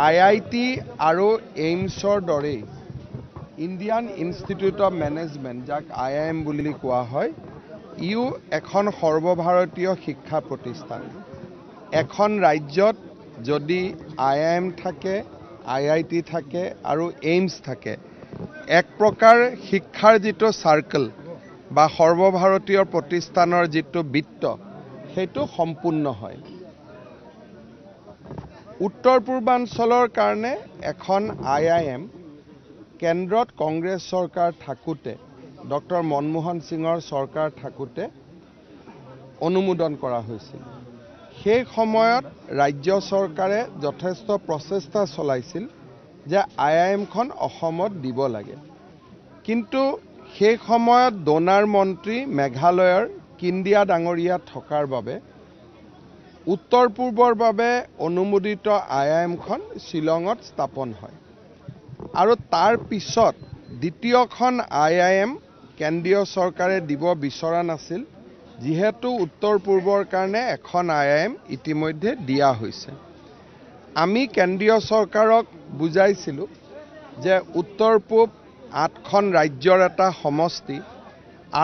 I I T আৰু এইমছৰ দৰেই ইণ্ডিয়ান ইনষ্টিটিউট অফ মেনেজমেণ্ট যাক আই আই এম বুলি কোৱা হয় ইও এখন সৰ্বভাৰতীয় শিক্ষা প্ৰতিষ্ঠান। এখন ৰাজ্যত যদি আই আই এম থাকে আই আই টি থাকে আৰু এইমছ থাকে এক প্ৰকাৰ শিক্ষাৰ যিটো চাৰ্কেল বা সৰ্বভাৰতীয় প্ৰতিষ্ঠানৰ যিটো বৃত্ত সেইটো সম্পূৰ্ণ হয়। উত্তৰ পূৰ্বাঞ্চলৰ কাৰণে এখন আই আই এম কেন্দ্ৰত কংগ্ৰেছ চৰকাৰ থাকোঁতে ডক্টৰ মনমোহন সিঙৰ চৰকাৰ থাকোঁতে অনুমোদন কৰা হৈছিল। সেই সময়ত ৰাজ্য চৰকাৰে যথেষ্ট প্ৰচেষ্টা চলাইছিল যে আই আই এমখন অসমত দিব লাগে। কিন্তু সেই সময়ত ডোনাৰ মন্ত্ৰী মেঘালয়ৰ কিন্দিয়া ডাঙৰীয়া থকাৰ বাবে উত্তৰ পূৰ্বৰ বাবে অনুমোদিত আই আই এমখন শ্বিলঙত স্থাপন হয়। আৰু তাৰ পিছত দ্বিতীয়খন আই আই এম কেন্দ্ৰীয় চৰকাৰে দিব বিচৰা নাছিল যিহেতু উত্তৰ পূৰ্বৰ কাৰণে এখন আই আই এম ইতিমধ্যে দিয়া হৈছে। আমি কেন্দ্ৰীয় চৰকাৰক বুজাইছিলোঁ যে উত্তৰ পূব আঠখন ৰাজ্যৰ এটা সমষ্টি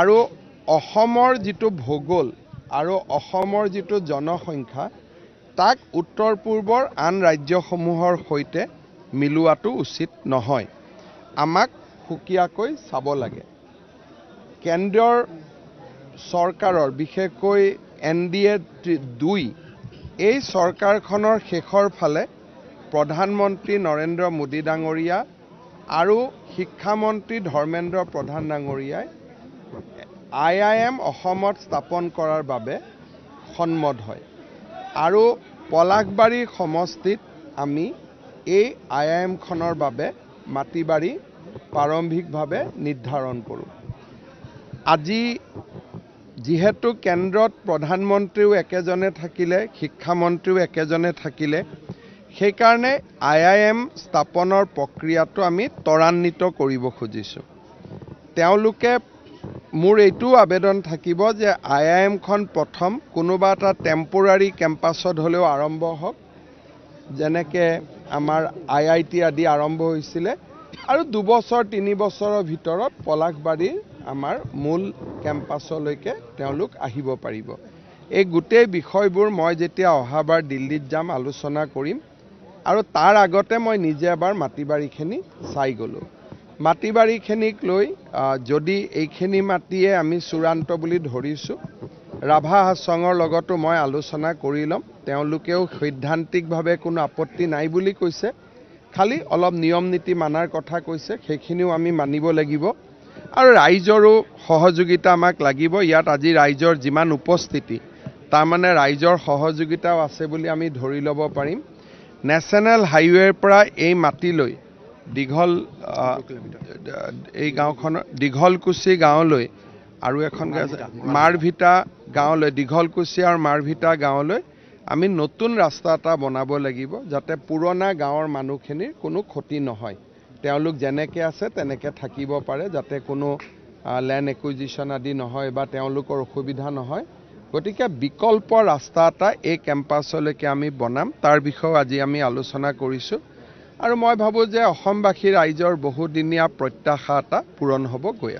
আৰু অসমৰ যিটো ভূগোল আৰু অসমৰ যিটো জনসংখ্যা তাক উত্তৰ পূৰ্বৰ আন ৰাজ্যসমূহৰ সৈতে মিলোৱাটো উচিত নহয়। আমাক সুকীয়াকৈ চাব লাগে। কেন্দ্ৰৰ চৰকাৰৰ বিশেষকৈ এন ডি এ দুই এই চৰকাৰখনৰ শেষৰ ফালে প্ৰধানমন্ত্ৰী নৰেন্দ্ৰ মোদী ডাঙৰীয়া আৰু শিক্ষামন্ত্ৰী ধৰ্মেন্দ্ৰ প্ৰধান ডাঙৰীয়াই আই আই এম অসমত স্থাপন কৰাৰ বাবে সন্মত হয়। আৰু পলাশবাৰী সমষ্টিত আমি এই আই আই এমখনৰ বাবে মাটি বাৰী প্ৰাৰম্ভিকভাৱে নিৰ্ধাৰণ কৰোঁ। আজি যিহেতু কেন্দ্ৰত প্ৰধানমন্ত্ৰীও একেজনে থাকিলে শিক্ষামন্ত্ৰীও একেজনে থাকিলে সেইকাৰণে আই আই এম স্থাপনৰ প্ৰক্ৰিয়াটো আমি ত্বৰান্বিত কৰিব খুজিছোঁ। তেওঁলোকে মোৰ এইটোও আবেদন থাকিব যে আই আই এমখন প্ৰথম কোনোবা এটা টেম্পৰাৰী কেম্পাছত হ'লেও আৰম্ভ হওক যেনেকৈ আমাৰ আই আই টি আদি আৰম্ভ হৈছিলে আৰু দুবছৰ তিনি বছৰৰ ভিতৰত পলাশবাৰীৰ আমাৰ মূল কেম্পাছলৈকে তেওঁলোক আহিব পাৰিব। এই গোটেই বিষয়বোৰ মই যেতিয়া অহাবাৰ দিল্লীত যাম আলোচনা কৰিম আৰু তাৰ আগতে মই নিজে এবাৰ মাটি বাৰীখিনি চাই গ'লোঁ। মাটি বাৰীখিনিক লৈ যদি এইখিনি মাটিয়ে আমি চূড়ান্ত বুলি ধৰিছোঁ ৰাভা হাছঙৰ লগতো মই আলোচনা কৰি ল'ম। তেওঁলোকেও সৈদ্ধান্তিকভাৱে কোনো আপত্তি নাই বুলি কৈছে। খালি অলপ নিয়ম নীতি মানাৰ কথা কৈছে সেইখিনিও আমি মানিব লাগিব। আৰু ৰাইজৰো সহযোগিতা আমাক লাগিব। ইয়াত আজি ৰাইজৰ যিমান উপস্থিতি তাৰমানে ৰাইজৰ সহযোগিতাও আছে বুলি আমি ধৰি ল'ব পাৰিম। নেশ্যনেল হাইৱেৰ পৰা এই মাটিলৈ দীঘল এই গাঁওখনৰ দীঘলকুছি গাঁৱলৈ আৰু এখন মাৰভিটা গাঁৱলৈ দীঘলকুছি আৰু মাৰভিটা গাঁৱলৈ আমি নতুন ৰাস্তা এটা বনাব লাগিব যাতে পুৰণা গাঁৱৰ মানুহখিনিৰ কোনো ক্ষতি নহয়। তেওঁলোক যেনেকৈ আছে তেনেকৈ থাকিব পাৰে যাতে কোনো লেণ্ড একুইজিশ্যন আদি নহয় বা তেওঁলোকৰ অসুবিধা নহয়। গতিকে বিকল্প ৰাস্তা এটা এই কেম্পাছলৈকে আমি বনাম। তাৰ বিষয়েও আজি আমি আলোচনা কৰিছোঁ। আৰু মই ভাবোঁ যে অসমবাসী ৰাইজৰ বহুদিনীয়া প্ৰত্যাশা এটা পূৰণ হ'ব গৈ আছে।